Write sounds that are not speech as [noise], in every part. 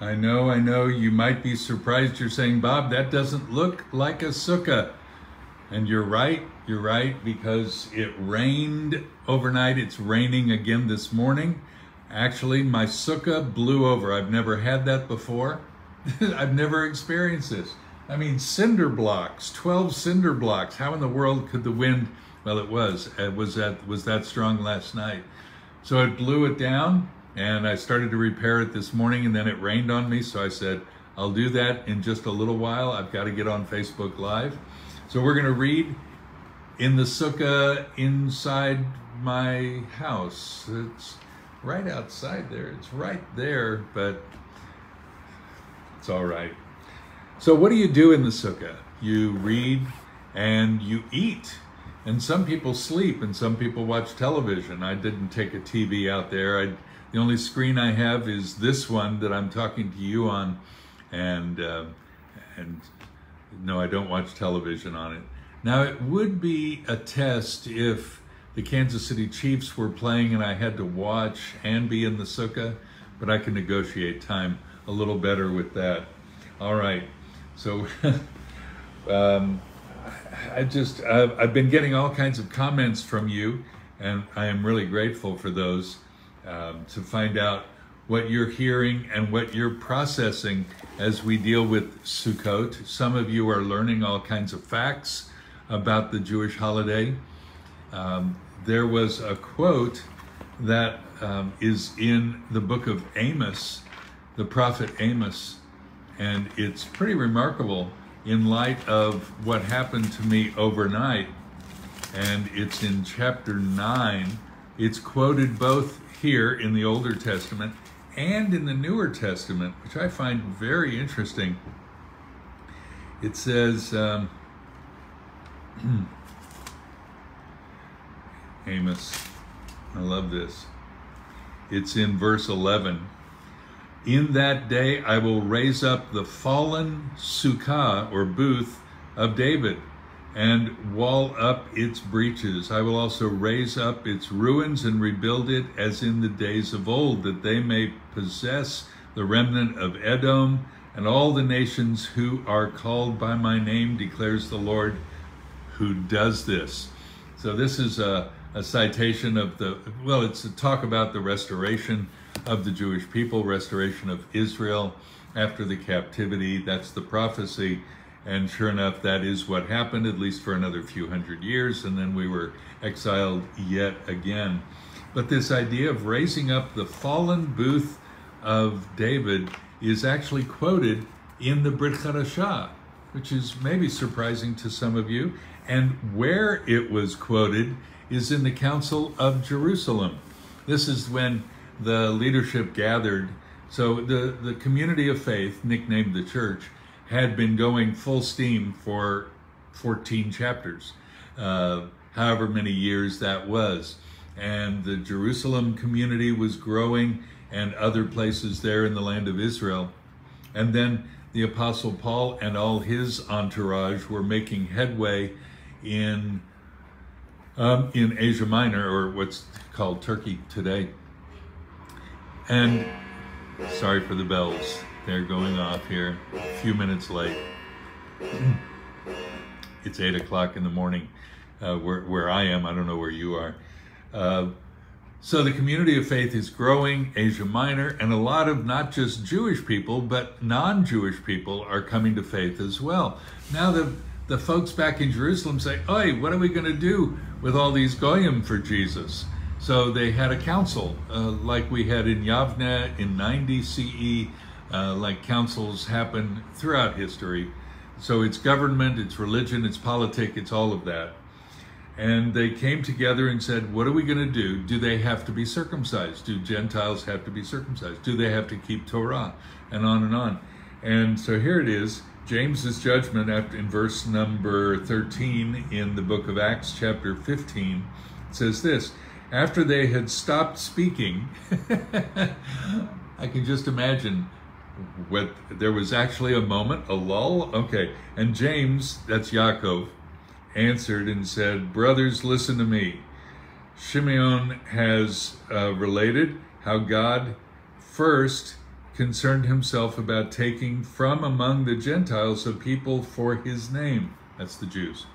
I know, I know, you might be surprised. You're saying, Bob, that doesn't look like a sukkah. And you're right, you're right, because it rained overnight. It's raining again this morning. Actually, my sukkah blew over. I've never had that before. [laughs] I've never experienced this. I mean, cinder blocks, 12 cinder blocks. How in the world could the wind, well, it was, it was that, was that strong last night. So it blew it down and I started to repair it this morning and then it rained on me. So I said, I'll do that in just a little while. I've got to get on Facebook Live. So we're going to read in the sukkah inside my house. It's right outside there. It's right there, but it's all right. So what do you do in the sukkah? You read and you eat. And some people sleep and some people watch television. I didn't take a TV out there. I, the only screen I have is this one that I'm talking to you on. And, uh, and no, I don't watch television on it. Now, it would be a test if the Kansas City Chiefs were playing and I had to watch and be in the sukkah, but I can negotiate time a little better with that. All right, so [laughs] um, I just, I've, I've, been getting all kinds of comments from you, and I am really grateful for those um, to find out what you're hearing and what you're processing as we deal with Sukkot. Some of you are learning all kinds of facts about the Jewish holiday. Um, there was a quote that um, is in the book of Amos, the prophet Amos, and it's pretty remarkable in light of what happened to me overnight. And it's in chapter 9. It's quoted both here in the Older Testament and in the Newer Testament, which I find very interesting. It says, um, [clears throat] Amos, I love this. It's in verse 11. In that day I will raise up the fallen sukkah or booth of David and wall up its breaches. I will also raise up its ruins and rebuild it as in the days of old, that they may possess the remnant of Edom and all the nations who are called by my name, declares the Lord, who does this. So this is a, a citation of the, well, it's a talk about the restoration of the Jewish people, restoration of Israel after the captivity. That's the prophecy. And sure enough, that is what happened, at least for another few hundred years. And then we were exiled yet again. But this idea of raising up the fallen booth of David is actually quoted in the Brit Chadashah, which is maybe surprising to some of you. And where it was quoted is in the Council of Jerusalem. This is when the leadership gathered. So the, the community of faith, nicknamed the church, had been going full steam for 14 chapters, uh, however many years that was. And the Jerusalem community was growing and other places there in the land of Israel. And then the Apostle Paul and all his entourage were making headway in um, in Asia Minor, or what's called Turkey today. And sorry for the bells. They're going off here. A few minutes late. [clears throat] it's 8 o'clock in the morning uh, where, where I am. I don't know where you are. Uh, so the community of faith is growing, Asia Minor, and a lot of not just Jewish people, but non-Jewish people are coming to faith as well. Now the, the folks back in Jerusalem say, Oi, what are we going to do with all these Goyim for Jesus? So they had a council, uh, like we had in Yavne in 90 CE, uh, like councils happen throughout history. So it's government, it's religion, it's politics, it's all of that. And they came together and said, what are we going to do? Do they have to be circumcised? Do Gentiles have to be circumcised? Do they have to keep Torah? And on and on. And so here it is, James's judgment after, in verse number 13 in the book of Acts chapter 15 says this, after they had stopped speaking, [laughs] I can just imagine what there was actually a moment, a lull. Okay, and James, that's Yaakov, answered and said, Brothers, listen to me. Shimeon has uh, related how God first concerned himself about taking from among the Gentiles a people for his name. That's the Jews.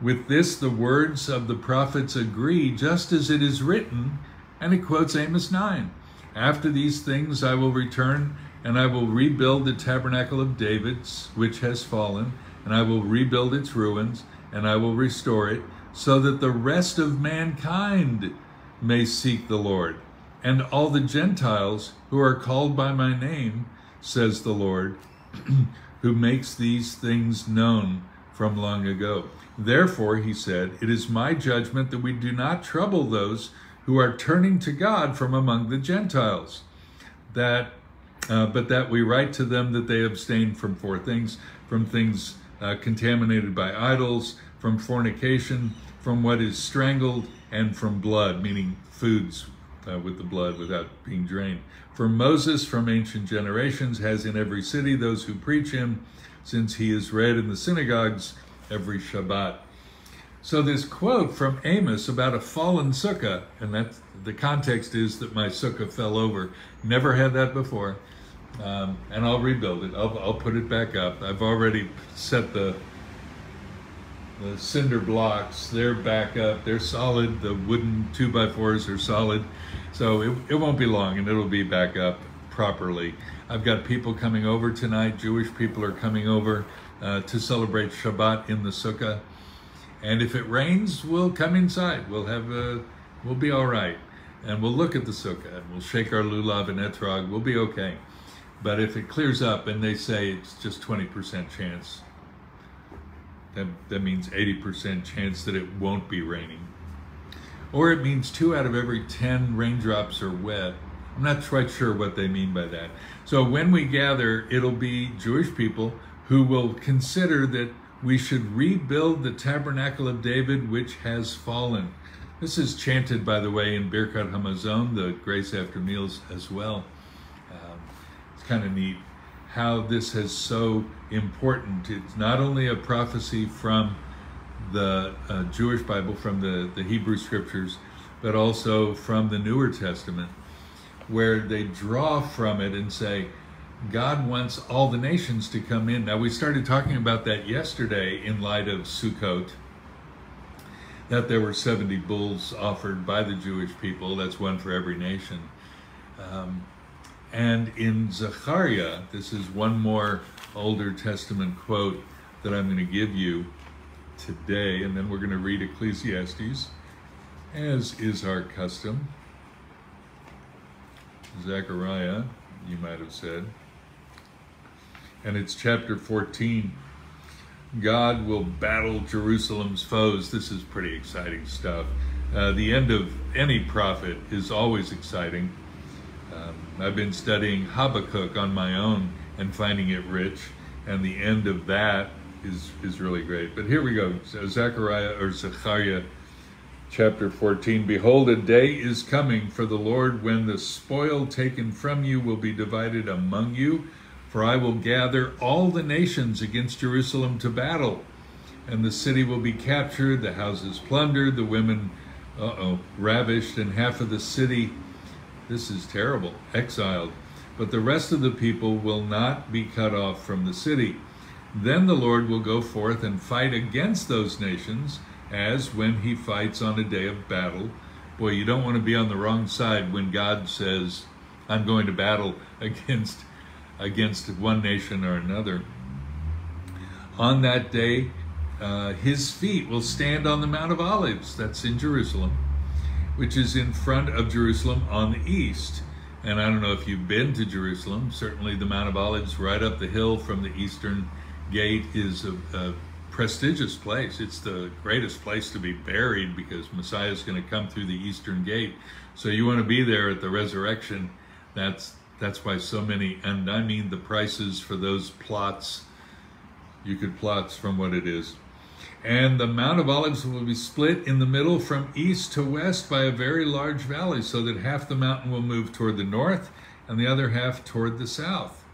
With this, the words of the prophets agree, just as it is written, and it quotes Amos 9. After these things I will return, and I will rebuild the tabernacle of David's, which has fallen, and I will rebuild its ruins, and I will restore it, so that the rest of mankind may seek the Lord, and all the Gentiles who are called by my name, says the Lord, [clears throat] who makes these things known from long ago. Therefore, he said, it is my judgment that we do not trouble those who are turning to God from among the Gentiles, that uh, but that we write to them that they abstain from four things, from things uh, contaminated by idols, from fornication, from what is strangled, and from blood, meaning foods uh, with the blood without being drained. For Moses from ancient generations has in every city those who preach him, since he is read in the synagogues every Shabbat. So this quote from Amos about a fallen sukkah, and that the context is that my sukkah fell over. Never had that before, um, and I'll rebuild it. I'll, I'll put it back up. I've already set the the cinder blocks. They're back up. They're solid. The wooden two by fours are solid, so it, it won't be long, and it'll be back up properly. I've got people coming over tonight. Jewish people are coming over uh, to celebrate Shabbat in the sukkah. And if it rains, we'll come inside. We'll have a, we'll be all right. And we'll look at the sukkah and we'll shake our lulav and etrog. We'll be okay. But if it clears up and they say it's just 20% chance, that, that means 80% chance that it won't be raining. Or it means two out of every 10 raindrops are wet. I'm not quite sure what they mean by that. So when we gather, it'll be Jewish people who will consider that we should rebuild the tabernacle of David, which has fallen. This is chanted, by the way, in Birkat Hamazon, the grace after meals as well. It's kind of neat how this is so important. It's not only a prophecy from the uh, Jewish Bible, from the, the Hebrew scriptures, but also from the Newer Testament, where they draw from it and say, God wants all the nations to come in. Now, we started talking about that yesterday in light of Sukkot, that there were 70 bulls offered by the Jewish people. That's one for every nation. Um, and in Zechariah, this is one more Older Testament quote that I'm going to give you today, and then we're going to read Ecclesiastes, as is our custom. Zechariah, you might have said and it's chapter 14. God will battle Jerusalem's foes. This is pretty exciting stuff. Uh, the end of any prophet is always exciting. Um, I've been studying Habakkuk on my own and finding it rich, and the end of that is is really great. But here we go, so Zechariah or Zechariah, chapter 14. Behold, a day is coming for the Lord when the spoil taken from you will be divided among you for I will gather all the nations against Jerusalem to battle, and the city will be captured, the houses plundered, the women, uh-oh, ravished, and half of the city, this is terrible, exiled. But the rest of the people will not be cut off from the city. Then the Lord will go forth and fight against those nations, as when he fights on a day of battle. Boy, you don't want to be on the wrong side when God says, I'm going to battle [laughs] against against one nation or another. On that day, uh, his feet will stand on the Mount of Olives, that's in Jerusalem, which is in front of Jerusalem on the east. And I don't know if you've been to Jerusalem, certainly the Mount of Olives right up the hill from the eastern gate is a, a prestigious place. It's the greatest place to be buried because Messiah is going to come through the eastern gate. So you want to be there at the resurrection. That's that's why so many, and I mean the prices for those plots, you could plots from what it is. And the Mount of Olives will be split in the middle from east to west by a very large valley, so that half the mountain will move toward the north and the other half toward the south.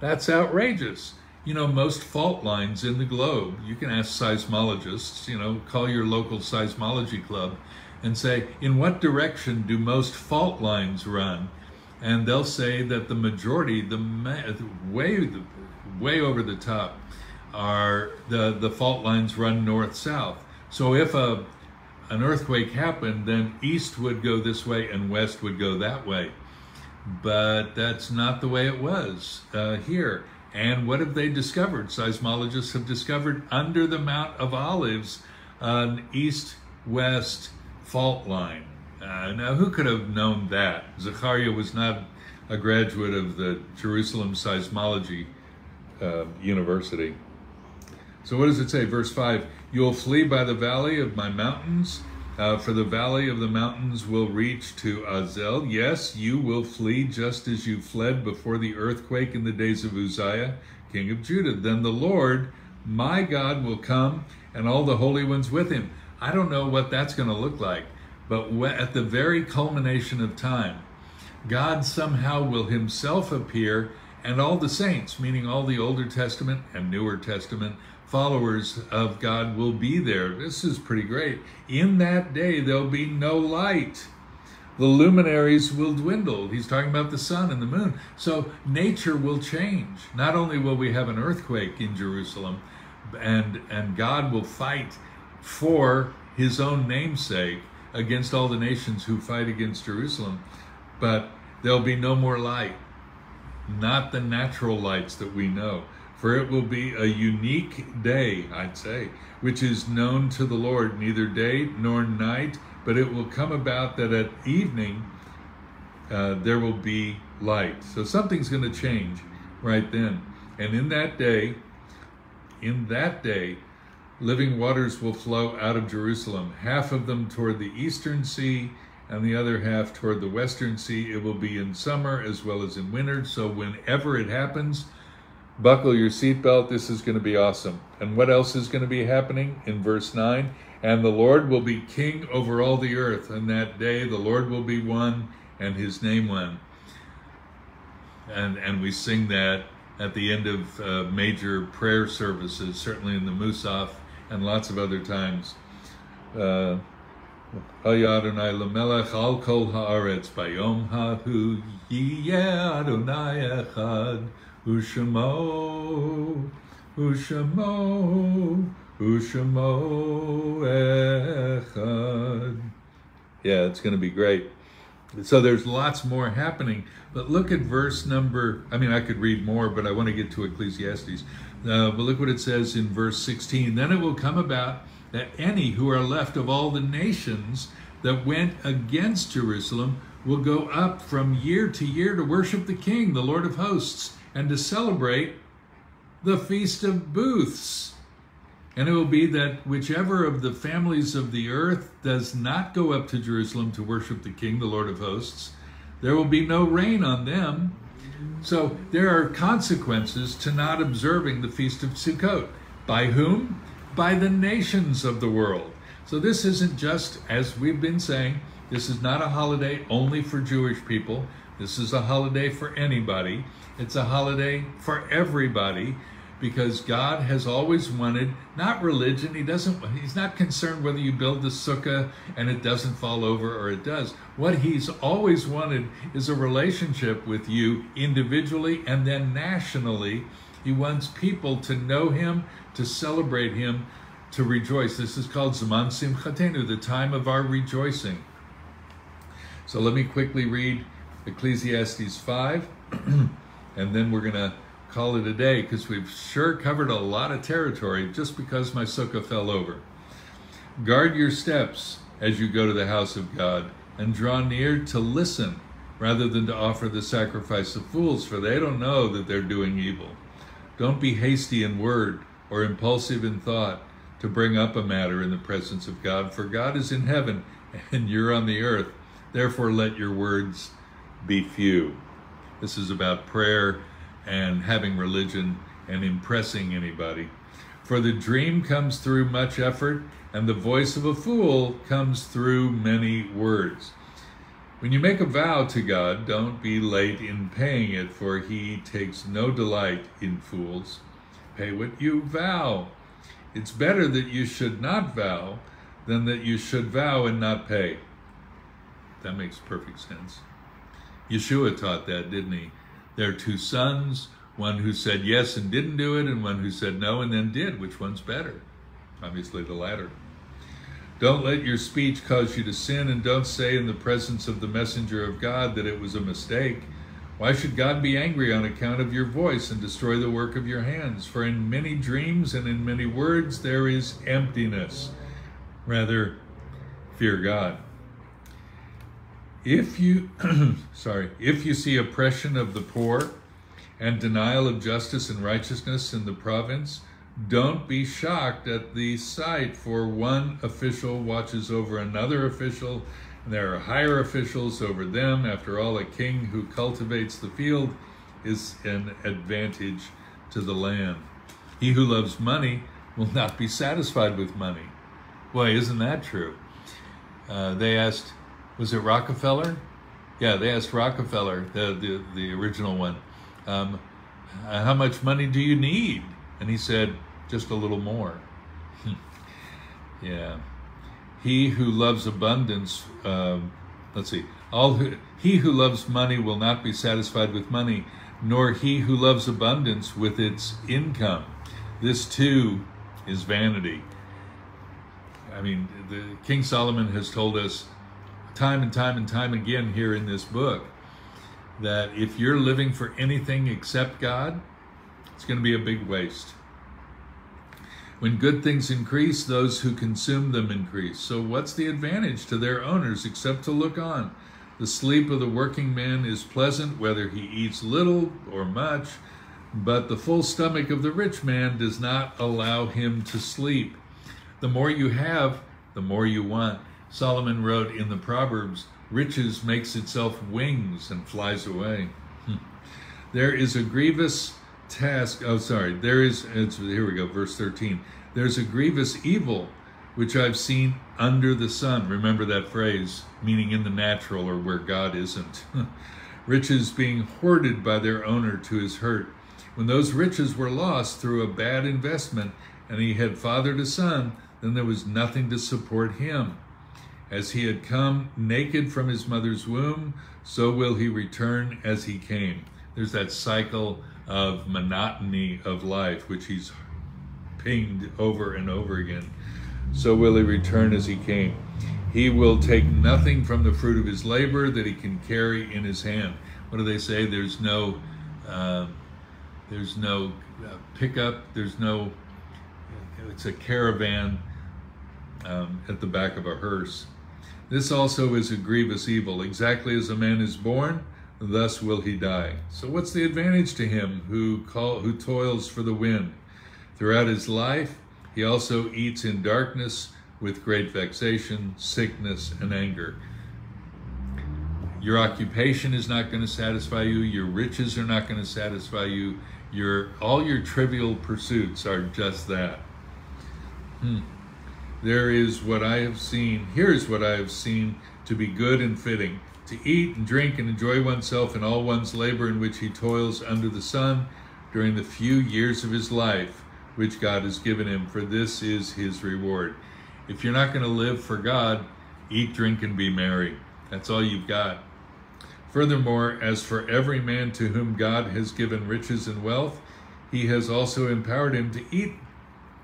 That's outrageous. You know, most fault lines in the globe, you can ask seismologists, you know, call your local seismology club and say, in what direction do most fault lines run? and they'll say that the majority, the way, way over the top, are the the fault lines run north south. So if a an earthquake happened, then east would go this way and west would go that way. But that's not the way it was uh, here. And what have they discovered? Seismologists have discovered under the Mount of Olives an east west fault line. Uh, now, who could have known that? Zachariah was not a graduate of the Jerusalem Seismology uh, University. So, what does it say? Verse 5 You'll flee by the valley of my mountains, uh, for the valley of the mountains will reach to Azel. Yes, you will flee just as you fled before the earthquake in the days of Uzziah, king of Judah. Then the Lord, my God, will come and all the holy ones with him. I don't know what that's going to look like, but at the very culmination of time, God somehow will himself appear and all the saints, meaning all the Older Testament and Newer Testament followers of God will be there. This is pretty great. In that day, there'll be no light. The luminaries will dwindle. He's talking about the sun and the moon. So nature will change. Not only will we have an earthquake in Jerusalem, and, and God will fight for his own namesake against all the nations who fight against Jerusalem, but there'll be no more light. Not the natural lights that we know for it will be a unique day, I'd say, which is known to the Lord, neither day nor night, but it will come about that at evening uh, there will be light. So something's going to change right then. And in that day, in that day, living waters will flow out of Jerusalem, half of them toward the eastern sea and the other half toward the western sea. It will be in summer as well as in winter. So whenever it happens, Buckle your seatbelt. This is going to be awesome. And what else is going to be happening in verse 9? And the Lord will be king over all the earth. And that day the Lord will be one and his name one. And, and we sing that at the end of uh, major prayer services, certainly in the Musaf and lots of other times. Uh, Adonai lemelech al kol haaretz bayom hahu yiyeh Adonai echad. Ushamo, Ushamo, Ushamo Echad. Yeah, it's going to be great. So there's lots more happening. But look at verse number, I mean, I could read more, but I want to get to Ecclesiastes. Uh, but look what it says in verse 16. Then it will come about that any who are left of all the nations that went against Jerusalem will go up from year to year to worship the King, the Lord of hosts and to celebrate the Feast of Booths. And it will be that whichever of the families of the earth does not go up to Jerusalem to worship the King, the Lord of hosts, there will be no rain on them. So there are consequences to not observing the Feast of Sukkot. By whom? By the nations of the world. So this isn't just, as we've been saying, this is not a holiday only for Jewish people. This is a holiday for anybody. It's a holiday for everybody because God has always wanted not religion. He doesn't. He's not concerned whether you build the sukkah and it doesn't fall over or it does. What He's always wanted is a relationship with you individually and then nationally. He wants people to know Him, to celebrate Him, to rejoice. This is called Zaman Simchatenu, the time of our rejoicing. So let me quickly read Ecclesiastes 5. [clears throat] and then we're going to call it a day because we've sure covered a lot of territory just because my sukkah fell over. Guard your steps as you go to the house of God and draw near to listen rather than to offer the sacrifice of fools, for they don't know that they're doing evil. Don't be hasty in word or impulsive in thought to bring up a matter in the presence of God, for God is in heaven and you're on the earth. Therefore, let your words be few. This is about prayer and having religion and impressing anybody. For the dream comes through much effort, and the voice of a fool comes through many words. When you make a vow to God, don't be late in paying it, for he takes no delight in fools. Pay what you vow. It's better that you should not vow than that you should vow and not pay. That makes perfect sense. Yeshua taught that, didn't he? There are two sons, one who said yes and didn't do it, and one who said no and then did. Which one's better? Obviously, the latter. Don't let your speech cause you to sin, and don't say in the presence of the messenger of God that it was a mistake. Why should God be angry on account of your voice and destroy the work of your hands? For in many dreams and in many words there is emptiness. Rather, fear God. If you, [clears throat] sorry, if you see oppression of the poor and denial of justice and righteousness in the province, don't be shocked at the sight, for one official watches over another official, there are higher officials over them. After all, a king who cultivates the field is an advantage to the land. He who loves money will not be satisfied with money. Boy, isn't that true? Uh, they asked, was it Rockefeller? Yeah, they asked Rockefeller, the, the, the original one, um, how much money do you need? And he said, just a little more. [laughs] yeah. He who loves abundance, um, let's see, all who, he who loves money will not be satisfied with money, nor he who loves abundance with its income. This too is vanity. I mean, the King Solomon has told us time and time and time again here in this book that if you're living for anything except God, it's going to be a big waste. When good things increase, those who consume them increase. So, what's the advantage to their owners except to look on? The sleep of the working man is pleasant, whether he eats little or much, but the full stomach of the rich man does not allow him to sleep. The more you have, the more you want. Solomon wrote in the Proverbs, riches makes itself wings and flies away. [laughs] There is a grievous task. Oh, sorry. There is, here we go, verse 13. There's a grievous evil which I've seen under the sun. Remember that phrase, meaning in the natural or where God isn't. [laughs] riches being hoarded by their owner to his hurt. When those riches were lost through a bad investment and he had fathered a son, then there was nothing to support him. As he had come naked from his mother's womb, so will he return as he came. There's that cycle of monotony of life, which he's pinged over and over again. So will he return as he came. He will take nothing from the fruit of his labor that he can carry in his hand. What do they say? There's no, uh, there's no uh, pickup. There's no. It's a caravan um, at the back of a hearse. This also is a grievous evil. Exactly as a man is born, thus will he die. So what's the advantage to him who call, who toils for the wind? Throughout his life, he also eats in darkness with great vexation, sickness, and anger. Your occupation is not going to satisfy you. Your riches are not going to satisfy you. Your all your trivial pursuits are just that. Hmm. There is what I have seen. Here is what I have seen to be good and fitting to eat and drink and enjoy oneself in all one's labor in which he toils under the sun during the few years of his life which God has given him, for this is his reward. If you're not going to live for God, eat, drink, and be merry. That's all you've got. Furthermore, as for every man to whom God has given riches and wealth, he has also empowered him to eat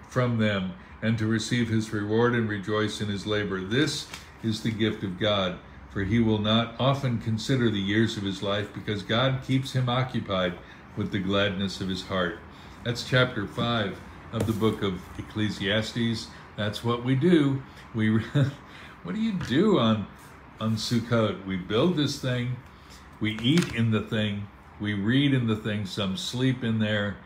from them and to receive his reward and rejoice in his labor. This is the gift of God for he will not often consider the years of his life because God keeps him occupied with the gladness of his heart. That's chapter 5 of the book of Ecclesiastes. That's what we do. We [laughs] what do you do on on Sukkot? We build this thing, we eat in the thing, we read in the thing, some sleep in there,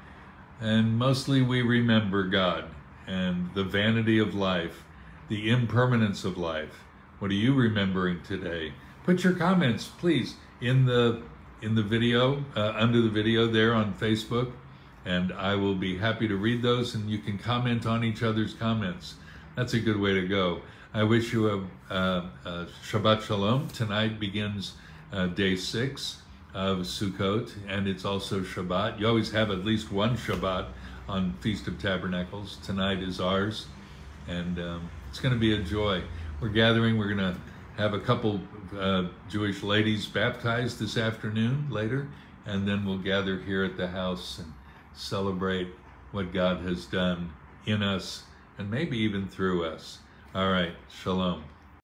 and mostly we remember God and the vanity of life, the impermanence of life what are you remembering today? Put your comments, please, in the in the video, uh, under the video there on Facebook, and I will be happy to read those, and you can comment on each other's comments. That's a good way to go. I wish you a, a, a Shabbat Shalom. Tonight begins uh, day six of Sukkot, and it's also Shabbat. You always have at least one Shabbat on Feast of Tabernacles. Tonight is ours, and um, it's going to be a joy we're gathering. We're going to have a couple uh, Jewish ladies baptized this afternoon later, and then we'll gather here at the house and celebrate what God has done in us and maybe even through us. All right, shalom.